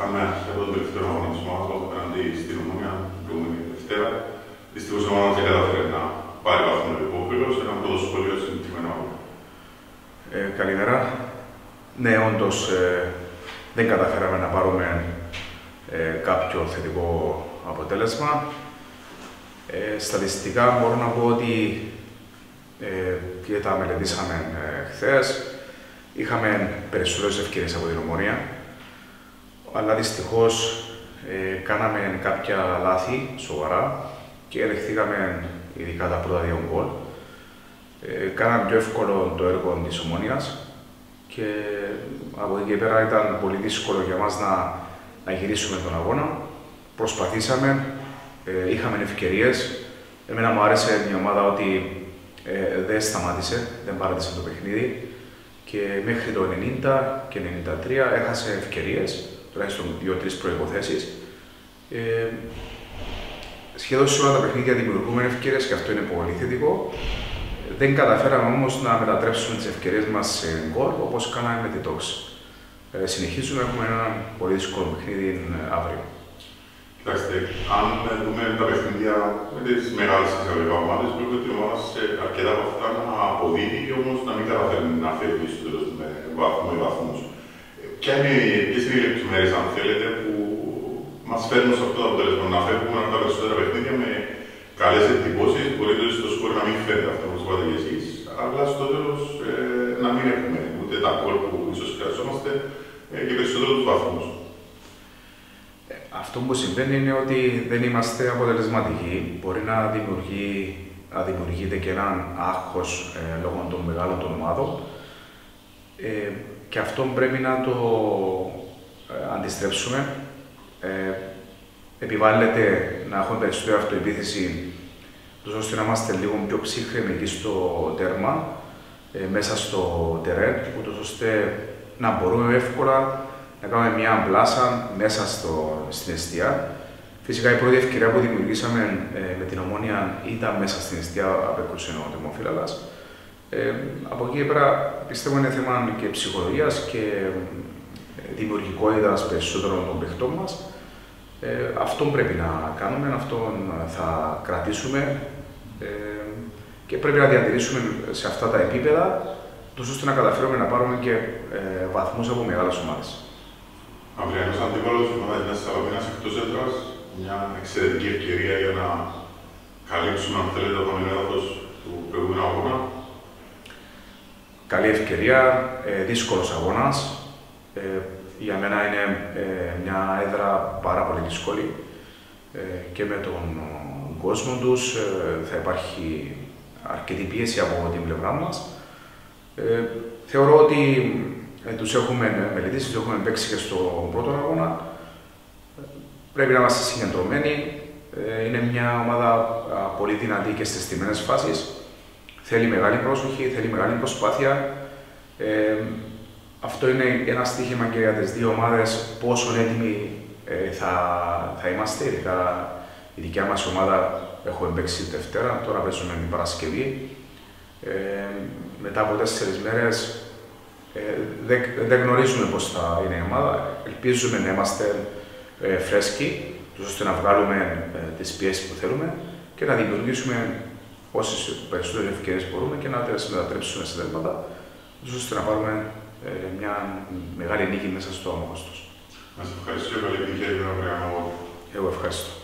Πάμε αρχικά τον τελευταίο αγωνισμό απέναντι στην Ομόνια την προηγούμενη Δευτέρα. Δυστυχώς η ομάδα δεν κατάφερε να πάρει βαθμό υπόφυλο, ένα πρώτο σχόλιο συγκεκριμένο αγώνα. Ε, καλημέρα. Ναι, όντως ε, δεν καταφέραμε να πάρουμε ε, κάποιο θετικό αποτέλεσμα. Ε, στατιστικά μπορώ να πω ότι ε, και τα μελετήσαμε ε, χθες. Είχαμε περισσότερες ευκαιρίες από την Ομόνια, αλλά δυστυχώς ε, κάναμε κάποια λάθη σοβαρά και δεχτήκαμε ειδικά τα πρώτα δύο γκολ. Ε, κάναμε πιο εύκολο το έργο της Ομόνιας και από εκεί και πέρα ήταν πολύ δύσκολο για μας να, να γυρίσουμε τον αγώνα. Προσπαθήσαμε, ε, είχαμε ευκαιρίες. Εμένα μου άρεσε η ομάδα ότι ε, δεν σταμάτησε, δεν παράτησε το παιχνίδι και μέχρι το 90 και 93 έχασε ευκαιρίες τουλάχιστον δύο-τρεις προποθέσει. Ε, σχεδόν σε όλα τα παιχνίδια δημιουργούμε ευκαιρίες και αυτό είναι πολύ θετικό. Δεν καταφέραμε όμως να μετατρέψουμε τις ευκαιρίες μας σε γκολ όπως κάναμε με τη τόξη. Ε, συνεχίζουμε, έχουμε ένα πολύ δύσκολο παιχνίδι αύριο. Κοιτάξτε, αν δούμε τα παιχνίδια με τις μεγάλες εισαγωγικά ομάδες, βλέπουμε ότι η ομάδα σε αρκετά από αυτά να αποδίδει και όμως να μην καταφέρνει να φεύγει στο τέλος με βαθμό ή βαθμούς. Ποια είναι, ποιες είναι οι λεπτομέρειες, αν θέλετε, που μας φέρνουν σε αυτό το αποτέλεσμα, να φεύγουμε από τα περισσότερα παιχνίδια με καλές εντυπώσεις, μπορεί το στο σκορ να μην φαίνεται αυτό που είπατε και εσείς, αλλά στο τέλος ε, να μην έχουμε ούτε τα κόλ που ίσως χρειαζόμαστε ε, και περισσότερο τους βαθμούς. Ε, αυτό που συμβαίνει είναι ότι δεν είμαστε αποτελεσματικοί. Μπορεί να, δημιουργεί, να δημιουργείται και έναν άγχος ε, λόγω των μεγάλων των ομάδων. Ε, και αυτό πρέπει να το ε, αντιστρέψουμε. Ε, επιβάλλεται να έχουμε περισσότερη αυτοεπίθεση, τόσο ώστε να είμαστε λίγο πιο ψύχρεμοι εκεί στο τέρμα, ε, μέσα στο τερέν, ούτως ώστε να μπορούμε εύκολα να κάνουμε μια μπλάσα μέσα στο, στην αιστεία. Φυσικά η πρώτη ευκαιρία που δημιουργήσαμε ε, με την ομόνια ήταν μέσα στην αιστεία απέκρουσε ο Δημοφύλαλας. Ε, από εκεί πέρα πιστεύω είναι θέμα και ψυχολογίας και ε, δημιουργικότητα περισσότερων των παιχτών μας. Ε, αυτό πρέπει να κάνουμε, αυτό θα κρατήσουμε ε, και πρέπει να διατηρήσουμε σε αυτά τα επίπεδα τόσο ώστε να καταφέρουμε να πάρουμε και ε, βαθμούς από μεγάλες ομάδες. Αυριανός αντίπαλος, η ομάδα της Σαλαμίνας εκτός έδρας, μια εξαιρετική ευκαιρία για να καλύψουμε, αν θέλετε, το έδαφος του προηγούμενου αγώνα καλή ευκαιρία, ε, δύσκολος αγώνας. Ε, για μένα είναι ε, μια έδρα πάρα πολύ δύσκολη ε, και με τον κόσμο τους ε, θα υπάρχει αρκετή πίεση από την πλευρά μας. θεωρώ ότι τους έχουμε μελετήσει, τους έχουμε παίξει και στο πρώτο αγώνα. Πρέπει να είμαστε συγκεντρωμένοι. είναι μια ομάδα πολύ δυνατή και στις τιμένες φάσεις. Θέλει μεγάλη πρόσοχη, θέλει μεγάλη προσπάθεια. Ε, αυτό είναι ένα στοίχημα και για τι δύο ομάδες πόσο έτοιμοι ε, θα, θα είμαστε. Ειδικά η δικιά μας ομάδα έχουμε παίξει Δευτέρα, τώρα παίζουμε την Παρασκευή. Ε, μετά από τέσσερις μέρες ε, δεν, δεν γνωρίζουμε πώς θα είναι η ομάδα. Ελπίζουμε να είμαστε ε, φρέσκοι, ώστε να βγάλουμε ε, τις πιέσεις που θέλουμε και να δημιουργήσουμε όσε περισσότερες ευκαιρίες μπορούμε και να τι μετατρέψουμε σε δέλματα, ώστε να πάρουμε ε, μια μεγάλη νίκη μέσα στο άμμο Σα ευχαριστώ. Καλή επιτυχία για τον Εγώ ευχαριστώ.